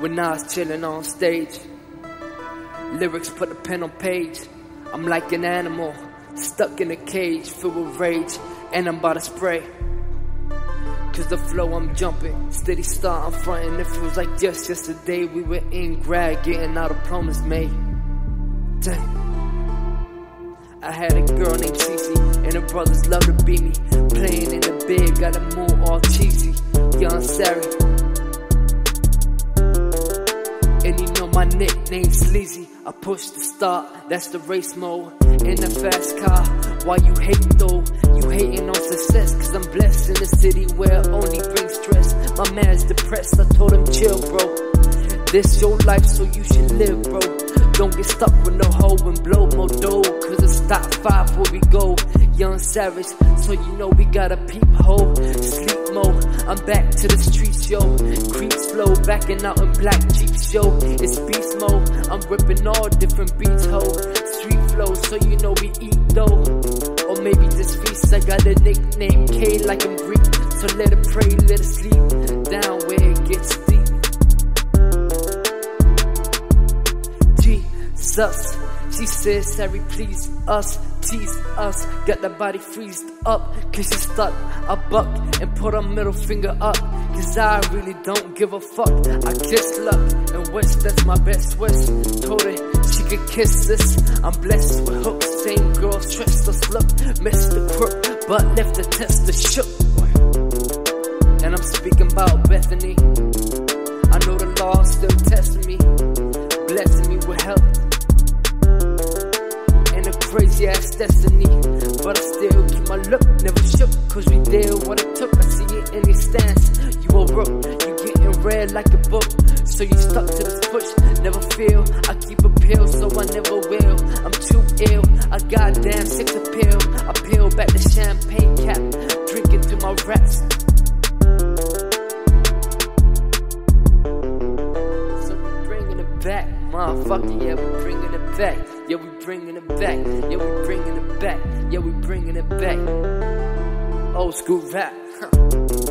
when I was chillin' on stage. Lyrics put a pen on page. I'm like an animal, stuck in a cage filled with rage, and I'm about to spray. Cause the flow I'm jumping, steady start I'm frontin'. It feels like just yesterday we were in grad, getting out of promise made. Dang. I had a girl named Cece, and her brothers love to beat me. Playing in the bed, got a move all cheesy. Young Sari. Know my nickname Sleazy. I push the start, that's the race mode. In the fast car, why you hate though? You hating on success, cause I'm blessed in a city where only brings stress. My man's depressed, I told him chill, bro. This your life, so you should live, bro. Don't get stuck with no hoe and blow more dough, cause it's top five where we go. Young savage, so you know we got a peep hole. Sleep mode, I'm back to the streets, yo. Creep slow, backing out in black jeeps, yo. It's beast mode, I'm ripping all different beats, ho. Street flow, so you know we eat dough. Or maybe this feast, I got a nickname K like I'm Greek. So let it pray, let it sleep down where it gets deep. Jesus. She said, Sari, please us, tease us. Got that body freezed up, cause she stuck. I buck and put her middle finger up, cause I really don't give a fuck. I kiss luck and wish that's my best wish. Told her she could kiss this. I'm blessed with hooks, same girl, stressed us look. Missed the crook, but left the test the shook. And I'm speaking about Bethany. Crazy it's destiny. But I still keep my look, never shook, cause we did what it took. I see it in your stance. You a rook, you getting red like a book. So you stuck to this push, never feel. I keep a pill, so I never will. I'm too ill, I goddamn six appeal. I peel back the champagne cap, drinking to my rats. So we bringing it back, motherfucker, yeah, we bringing it back. Yeah, we bringing it back. Yeah, we bringing it back. Yeah, we bringing it back. Old school rap. Huh.